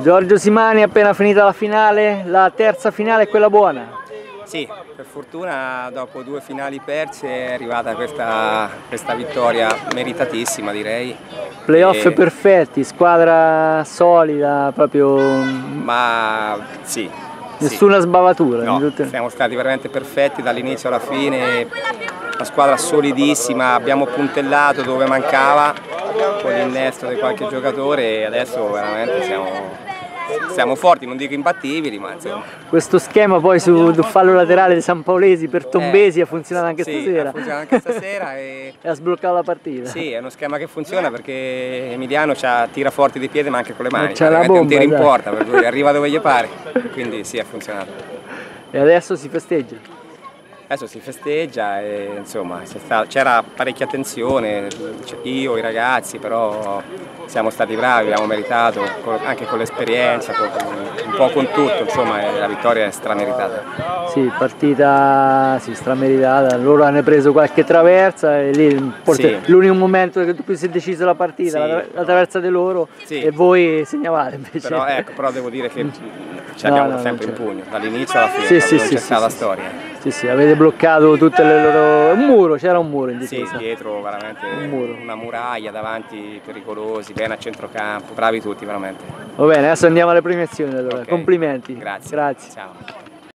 Giorgio Simani appena finita la finale, la terza finale è quella buona? Sì, per fortuna dopo due finali perse è arrivata questa, questa vittoria meritatissima direi. Playoff e... perfetti, squadra solida, proprio... Ma sì. Nessuna sì. sbavatura. No, tutte... siamo stati veramente perfetti dall'inizio alla fine, una squadra solidissima, abbiamo puntellato dove mancava con l'innesto di qualche giocatore e adesso veramente siamo siamo forti, non dico imbattibili, ma insomma. Questo schema poi sul fallo laterale di San Paolesi per Tombesi eh, ha funzionato anche sì, stasera. ha funzionato anche stasera e... e... ha sbloccato la partita. Sì, è uno schema che funziona perché Emiliano tira forti di piede ma anche con le mani. C'è la bomba, un tiro in porta, per cui arriva dove gli pare, quindi sì, ha funzionato. E adesso si festeggia? Adesso si festeggia e insomma c'era parecchia tensione, io, i ragazzi, però siamo stati bravi, abbiamo meritato, anche con l'esperienza, un po' con tutto, insomma la vittoria è strameritata. Sì, partita sì, strameritata, loro hanno preso qualche traversa e lì sì. l'unico momento in cui si è decisa la partita, sì, la, la, traversa di loro sì. e voi segnavate invece. Però, ecco, però devo dire che ce l'abbiamo no, sempre in pugno, dall'inizio alla fine, sì, sì, non c'è stata la storia. Sì, sì, avete bloccato tutte le loro... un muro, c'era un muro in difesa. Sì, dietro veramente un muro. una muraglia, davanti pericolosi, bene a centrocampo, bravi tutti veramente. Va bene, adesso andiamo alle premiazioni allora, okay. complimenti. Grazie. Grazie. Ciao.